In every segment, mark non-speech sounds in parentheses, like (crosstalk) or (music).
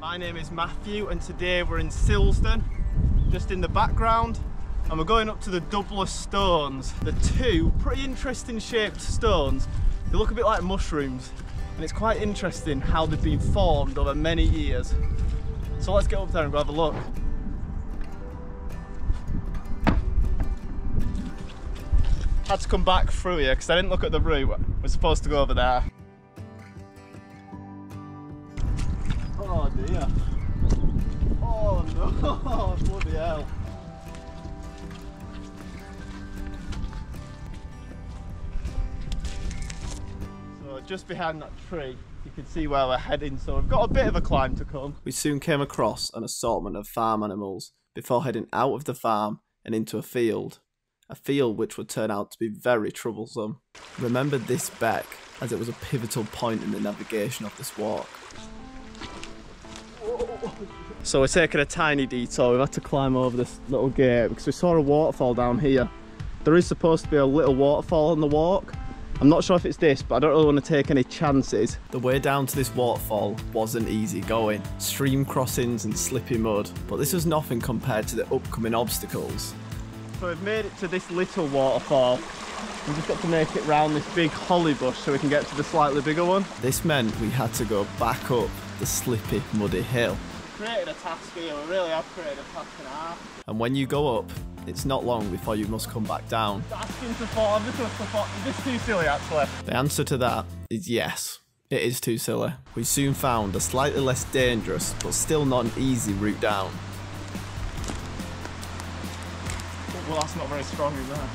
My name is Matthew and today we're in Silsden, just in the background, and we're going up to the Doubler Stones. The two pretty interesting shaped stones. They look a bit like mushrooms and it's quite interesting how they've been formed over many years. So let's get up there and go have a look. Had to come back through here because I didn't look at the route. We're supposed to go over there. Dear. Oh no, (laughs) bloody hell. So just behind that tree, you can see where we're heading. So we've got a bit of a climb to come. We soon came across an assortment of farm animals before heading out of the farm and into a field. A field which would turn out to be very troublesome. Remember this beck as it was a pivotal point in the navigation of this walk. So we're taking a tiny detour. We've had to climb over this little gate because we saw a waterfall down here. There is supposed to be a little waterfall on the walk. I'm not sure if it's this, but I don't really want to take any chances. The way down to this waterfall wasn't easy going. Stream crossings and slippy mud, but this was nothing compared to the upcoming obstacles. So we've made it to this little waterfall. We've just got to make it round this big holly bush so we can get to the slightly bigger one. This meant we had to go back up the slippy, muddy hill. Created a task here, we really have created a task and a half. And when you go up, it's not long before you must come back down. Asking to fall, I'm just going to fall. Is this too silly actually? The answer to that is yes. It is too silly. We soon found a slightly less dangerous, but still not an easy route down. Well, that's not very strong, is that?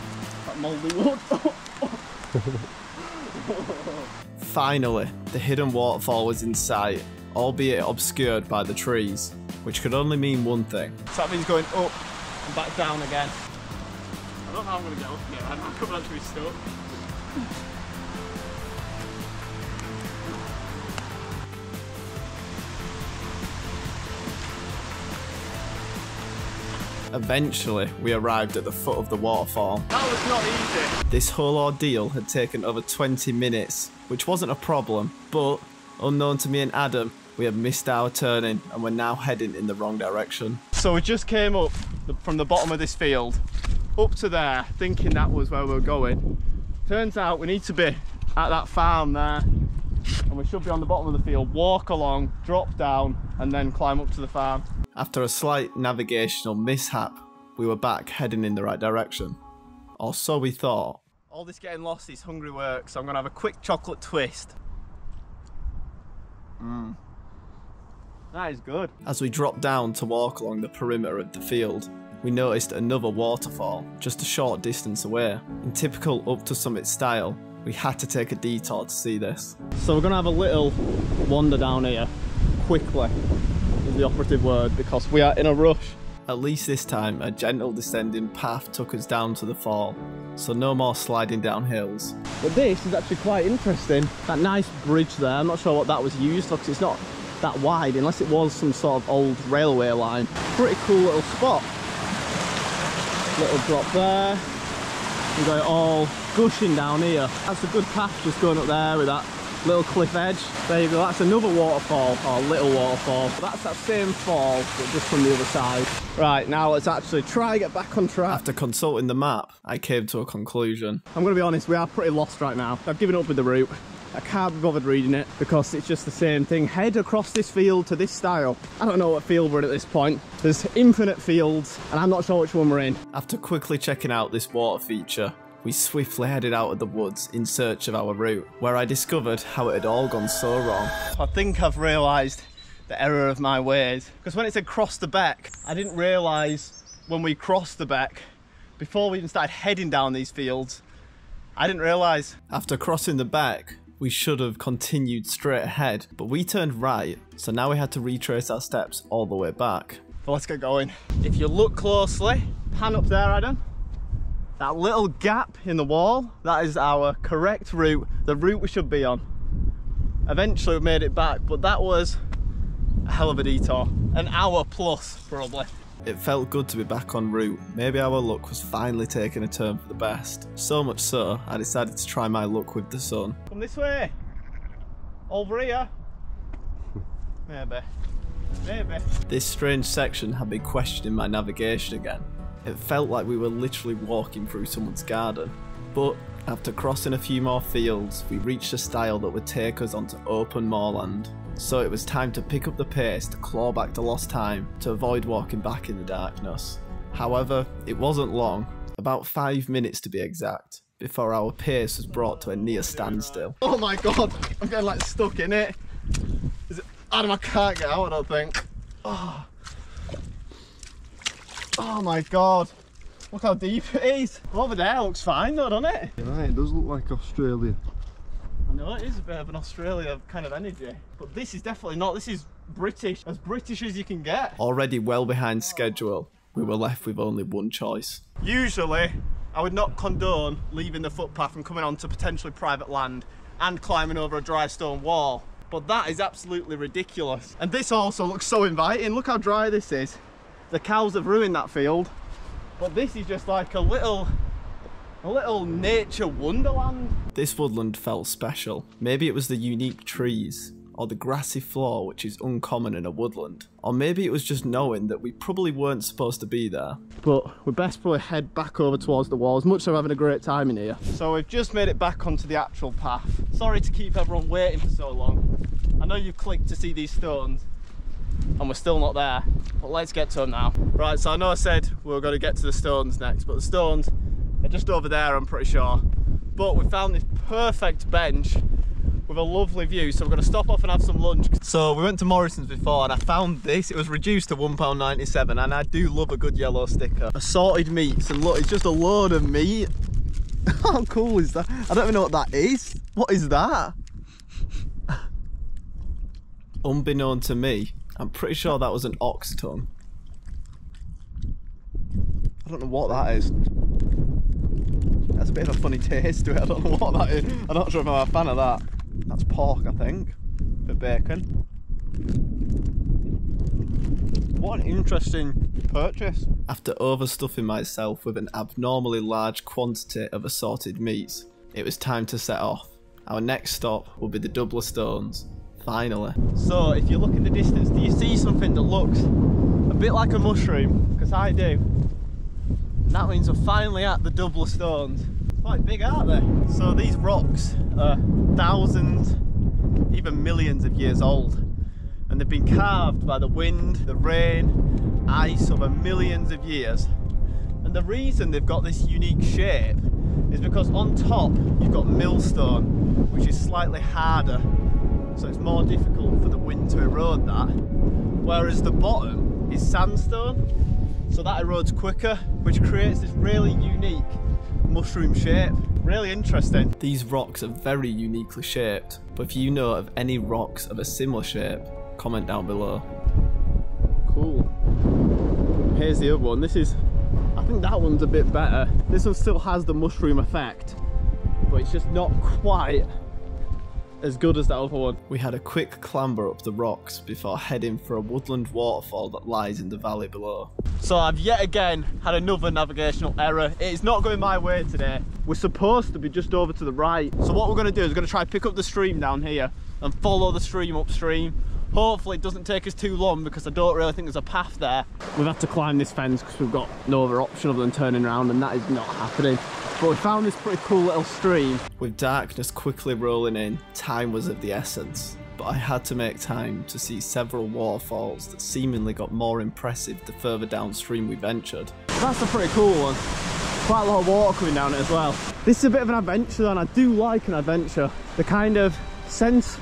That mouldy wood. (laughs) Finally, the hidden waterfall was in sight, albeit obscured by the trees, which could only mean one thing. so that means going up and back down again. I don't know how I'm going to get up here. I'm coming actually stuck. Eventually, we arrived at the foot of the waterfall. That was not easy. This whole ordeal had taken over 20 minutes, which wasn't a problem, but unknown to me and Adam, we have missed our turning and we're now heading in the wrong direction. So we just came up from the bottom of this field up to there, thinking that was where we were going. Turns out we need to be at that farm there, and we should be on the bottom of the field. Walk along, drop down, and then climb up to the farm. After a slight navigational mishap, we were back heading in the right direction. Or so we thought. All this getting lost is hungry work, so I'm gonna have a quick chocolate twist. Mmm. That is good. As we dropped down to walk along the perimeter of the field, we noticed another waterfall just a short distance away. In typical up to summit style, we had to take a detour to see this. So we're gonna have a little wander down here quickly is the operative word because we are in a rush. At least this time, a gentle descending path took us down to the fall, so no more sliding down hills. But this is actually quite interesting. That nice bridge there, I'm not sure what that was used for because it's not that wide unless it was some sort of old railway line. Pretty cool little spot. Little drop there. We got it all gushing down here. That's a good path just going up there with that little cliff edge. There you go, that's another waterfall, or little waterfall. That's that same fall, but just from the other side. Right, now let's actually try to get back on track. After consulting the map, I came to a conclusion. I'm going to be honest, we are pretty lost right now. I've given up with the route. I can't be bothered reading it because it's just the same thing. Head across this field to this stile. I don't know what field we're in at this point. There's infinite fields and I'm not sure which one we're in. After quickly checking out this water feature, we swiftly headed out of the woods in search of our route, where I discovered how it had all gone so wrong. I think I've realised the error of my ways because when it said cross the beck, I didn't realise when we crossed the beck, before we even started heading down these fields, I didn't realise. After crossing the beck, we should have continued straight ahead, but we turned right, so now we had to retrace our steps all the way back. But let's get going. If you look closely, pan up there, Adam. That little gap in the wall, that is our correct route, the route we should be on. Eventually we made it back, but that was a hell of a detour. An hour plus, probably. It felt good to be back en route. Maybe our luck was finally taking a turn for the best. So much so, I decided to try my luck with the sun. Come this way. Over here. (laughs) Maybe. Maybe. This strange section had me questioning my navigation again. It felt like we were literally walking through someone's garden. But after crossing a few more fields, we reached a stile that would take us onto open moorland. So it was time to pick up the pace to claw back the lost time to avoid walking back in the darkness. However, it wasn't long, about five minutes to be exact, before our pace was brought to a near standstill. Oh my god, I'm getting like stuck in it. Is it Adam, I can't get out, I don't think. Oh. oh my god. Look how deep it is. Over there looks fine though, doesn't it? Right, it does look like Australia. Know it is a bit of an Australia kind of energy. But this is definitely not, this is British, as British as you can get. Already well behind schedule, we were left with only one choice. Usually, I would not condone leaving the footpath and coming onto potentially private land and climbing over a dry stone wall. But that is absolutely ridiculous. And this also looks so inviting. Look how dry this is. The cows have ruined that field. But this is just like a little, a little nature wonderland. This woodland felt special. Maybe it was the unique trees, or the grassy floor which is uncommon in a woodland. Or maybe it was just knowing that we probably weren't supposed to be there. But we best probably head back over towards the wall as much as I'm having a great time in here. So we've just made it back onto the actual path. Sorry to keep everyone waiting for so long. I know you've clicked to see these stones and we're still not there, but let's get to them now. Right, so I know I said we were going to get to the stones next, but the stones are just over there, I'm pretty sure. But we found this perfect bench with a lovely view. So we're going to stop off and have some lunch. So we went to morrison's before and i found this. It was reduced to £1.97 and i do love a good yellow sticker. Assorted meats and look it's just a load of meat. (laughs) How cool is that? I don't even know what that is. What is that? (laughs) Unbeknown to me, I'm pretty sure that was an ox tongue. i don't know what that is that's a bit of a funny taste to it i don't know what that is i'm not sure if i'm a fan of that that's pork, I think. Bit bacon. What an interesting purchase. After overstuffing myself with an abnormally large quantity of assorted meats, it was time to set off. Our next stop will be the Doubler Stones. Finally. So, if you look in the distance, do you see something that looks a bit like a mushroom? Because I do. And that means we're finally at the Doubler Stones quite big, aren't they? So these rocks are thousands, even millions of years old. And they've been carved by the wind, the rain, ice over millions of years. And the reason they've got this unique shape is because on top you've got millstone, which is slightly harder. So it's more difficult for the wind to erode that. Whereas the bottom is sandstone, so that erodes quicker, which creates this really unique mushroom shape. Really interesting. These rocks are very uniquely shaped, but if you know of any rocks of a similar shape, comment down below. Cool. Here's the other one. This is, I think that one's a bit better. This one still has the mushroom effect, but it's just not quite as good as the other one. We had a quick clamber up the rocks before heading for a woodland waterfall that lies in the valley below. So I've yet again had another navigational error. It is not going my way today. We're supposed to be just over to the right. So what we're going to do is we're going to try pick up the stream down here and follow the stream upstream. Hopefully it doesn't take us too long because I don't really think there's a path there. We've had to climb this fence because we've got no other option other than turning around and that is not happening. But we found this pretty cool little stream. With darkness quickly rolling in, time was of the essence. But I had to make time to see several waterfalls that seemingly got more impressive the further downstream we ventured. That's a pretty cool one. Quite a lot of water coming down it as well. This is a bit of an adventure and I do like an adventure. The kind of sense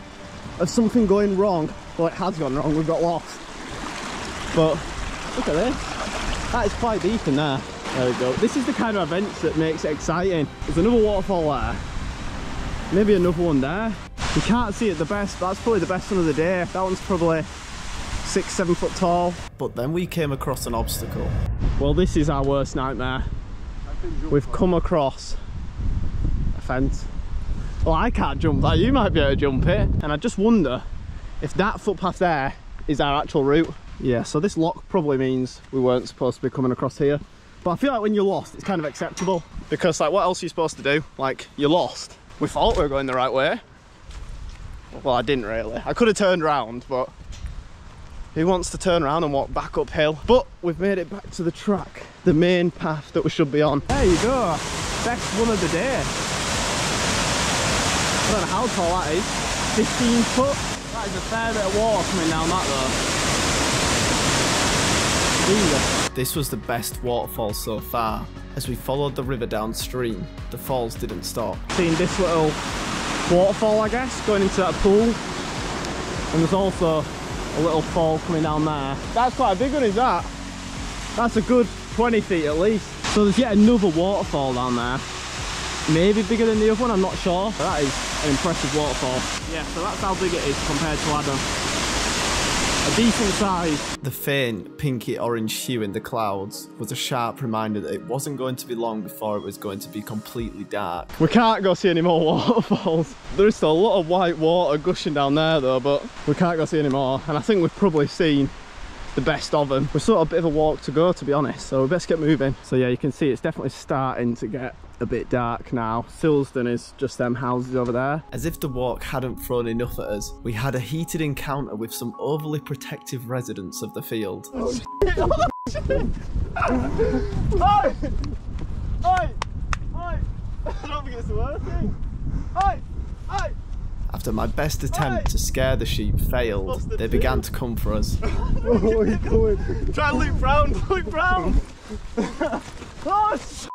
of something going wrong. Well, it has gone wrong, we've got lost. But look at this. That is quite deep in there. There we go. This is the kind of events that makes it exciting. There's another waterfall there. Maybe another one there. You can't see it the best. That's probably the best one of the day. That one's probably six, seven foot tall. But then we came across an obstacle. Well, this is our worst nightmare. We've come across a fence. Well, I can't jump that. You might be able to jump it. And I just wonder if that footpath there is our actual route. Yeah, so this lock probably means we weren't supposed to be coming across here. But I feel like when you're lost, it's kind of acceptable because like what else are you supposed to do? Like you're lost. We thought we were going the right way. Well, I didn't really. I could have turned around, but who wants to turn around and walk back uphill. But we've made it back to the track, the main path that we should be on. There you go, best one of the day. I don't know how tall that is, 15 foot. That is a fair bit of water coming down that though. Jesus. This was the best waterfall so far. As we followed the river downstream, the falls didn't stop. Seeing this little waterfall, I guess, going into that pool. And there's also a little fall coming down there. That's quite a big one, is that? That's a good 20 feet at least. So there's yet another waterfall down there. Maybe bigger than the other one, I'm not sure. But that is an impressive waterfall. Yeah, so that's how big it is compared to Adam. A decent size. The faint, pinky orange hue in the clouds was a sharp reminder that it wasn't going to be long before it was going to be completely dark. We can't go see any more (laughs) waterfalls. There's still a lot of white water gushing down there though, but we can't go see any more. And I think we've probably seen the best of them. We're sort of a bit of a walk to go to be honest, so we best get moving. So yeah, you can see it's definitely starting to get a bit dark now. Silsden is just them houses over there. As if the walk hadn't thrown enough at us, we had a heated encounter with some overly protective residents of the field. (laughs) Oh, oh, Oi! Oi! Oi! I don't think it's working. Oi! Oi! After my best attempt to scare the sheep failed, they began to come for us. Where are you going? Try and loop round, loop round! (laughs) oh,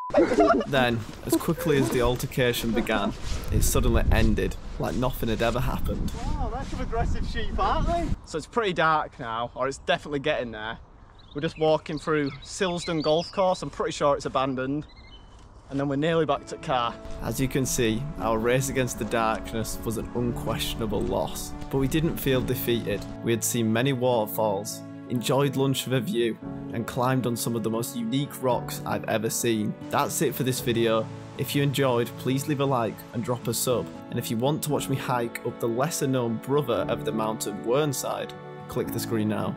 Then, as quickly as the altercation began, it suddenly ended, like nothing had ever happened. Wow, that's some aggressive sheep, aren't they? So it's pretty dark now, or it's definitely getting there. We're just walking through Silsden Golf Course. I'm pretty sure it's abandoned. And then we're nearly back to car. As you can see, our race against the darkness was an unquestionable loss. But we didn't feel defeated. We had seen many waterfalls, enjoyed lunch with a view, and climbed on some of the most unique rocks I've ever seen. That's it for this video. If you enjoyed, please leave a like and drop a sub. And if you want to watch me hike up the lesser known brother of the mountain Whernside, click the screen now.